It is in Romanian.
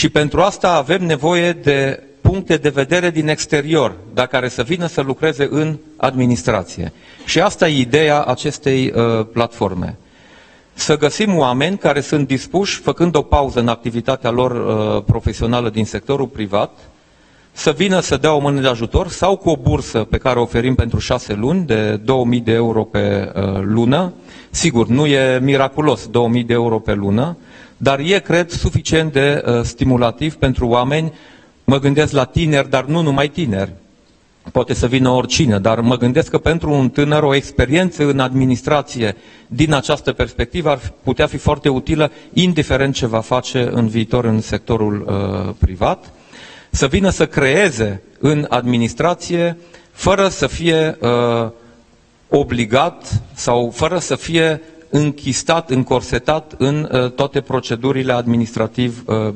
Și pentru asta avem nevoie de puncte de vedere din exterior, dar care să vină să lucreze în administrație. Și asta e ideea acestei uh, platforme. Să găsim oameni care sunt dispuși, făcând o pauză în activitatea lor uh, profesională din sectorul privat, să vină să dea o mână de ajutor sau cu o bursă pe care o oferim pentru șase luni de 2000 de euro pe uh, lună. Sigur, nu e miraculos 2000 de euro pe lună, dar e, cred, suficient de uh, stimulativ pentru oameni. Mă gândesc la tineri, dar nu numai tineri. Poate să vină oricine, dar mă gândesc că pentru un tânăr o experiență în administrație din această perspectivă ar putea fi foarte utilă, indiferent ce va face în viitor în sectorul uh, privat să vină să creeze în administrație fără să fie uh, obligat sau fără să fie închistat, încorsetat în uh, toate procedurile administrativ uh,